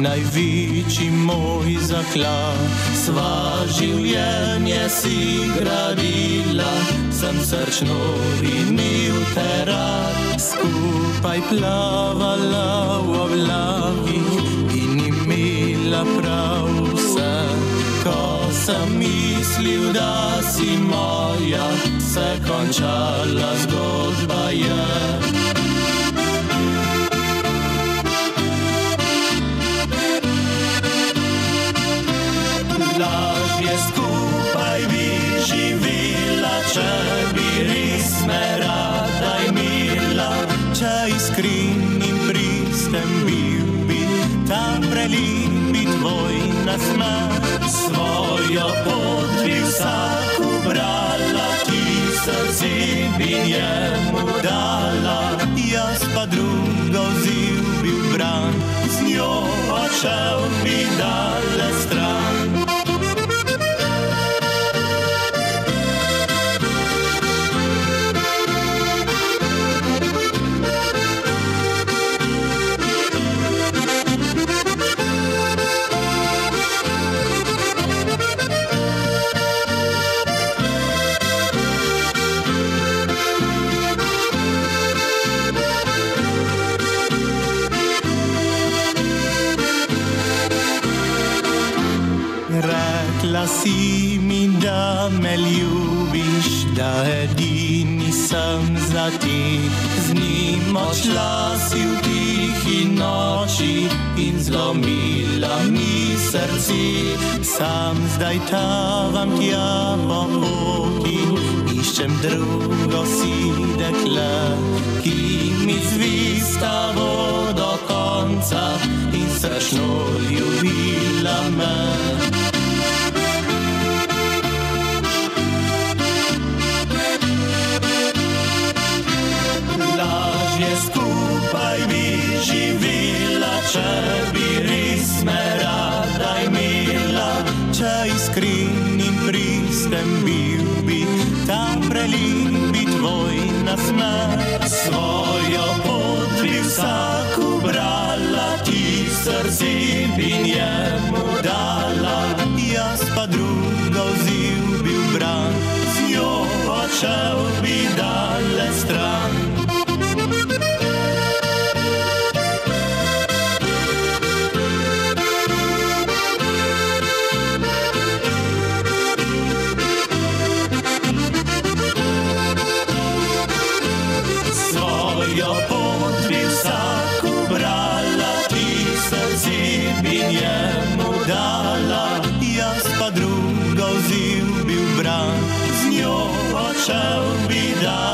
največji moj zaklad. Sva življenje si gradila, sem srčno imel te rad. Skupaj plavala v oblakih in imela prav vse. Ko sem mislil, da si moja, se končala zgodba je. Lažje skupaj bi živela, če bi res me rada imela, če iskren in pristen bil bi tam prelipi tvoj nasmeh. Svojo pot bi vsak ubrala, ti srce bi njemu dala, jaz pa drugo ziv bi bran, z njo odšel bi Rekla si mi, da me ljubiš, da edini sem za ti. Z njim odšla si v tihi noči in zlomila mi srce. Sam zdaj tavam tja po poti, iščem drugo si dekle, ki mi zvista bo do konca in srčno ljubila me. Lažje skupaj bi živela, če bi res me rada imela, če iskren in pristen bil bi tam prelipi tvoj nasmeh. Svojo pot bi vsak ubrala, ti srce bi njemu dala, jaz pa drugo ziv bi bran, z njo odšel bi dale stran. Svojo pot bi vsak ubrala, ti srce bi njemu dala, jaz pa drugo ziv bi bran, z njo odšel bi dale stran.